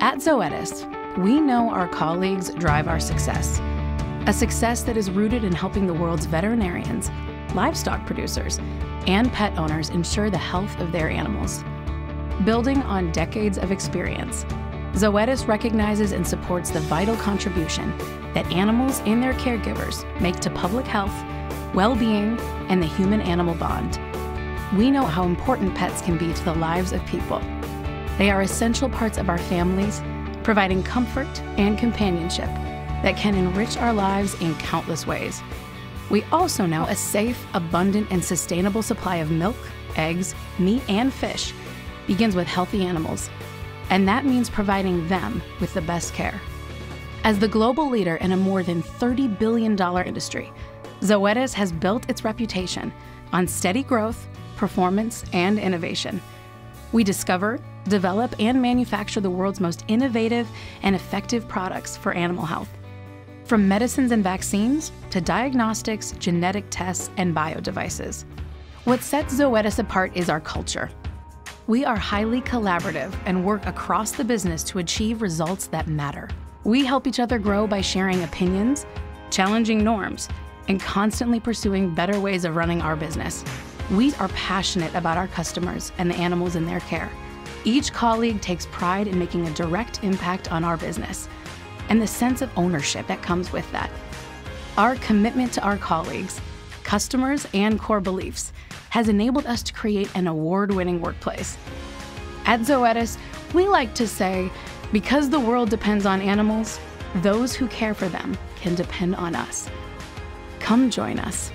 At Zoetis, we know our colleagues drive our success. A success that is rooted in helping the world's veterinarians, livestock producers, and pet owners ensure the health of their animals. Building on decades of experience, Zoetis recognizes and supports the vital contribution that animals and their caregivers make to public health, well being, and the human animal bond. We know how important pets can be to the lives of people. They are essential parts of our families, providing comfort and companionship that can enrich our lives in countless ways. We also know a safe, abundant, and sustainable supply of milk, eggs, meat, and fish begins with healthy animals, and that means providing them with the best care. As the global leader in a more than $30 billion industry, Zoetis has built its reputation on steady growth, performance, and innovation. We discover, develop, and manufacture the world's most innovative and effective products for animal health. From medicines and vaccines to diagnostics, genetic tests, and biodevices. What sets Zoetis apart is our culture. We are highly collaborative and work across the business to achieve results that matter. We help each other grow by sharing opinions, challenging norms, and constantly pursuing better ways of running our business. We are passionate about our customers and the animals in their care. Each colleague takes pride in making a direct impact on our business and the sense of ownership that comes with that. Our commitment to our colleagues, customers, and core beliefs has enabled us to create an award winning workplace. At Zoetis, we like to say, because the world depends on animals, those who care for them can depend on us. Come join us.